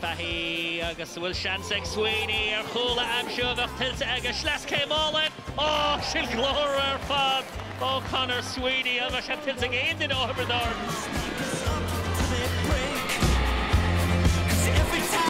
Fahí agus bhfuil seanseag swinoine ar chola amseo bheith tiltte agus leis céáin ó sin glóir ar fad ó Conor Sweeney agus se tiltte géon in ábardár.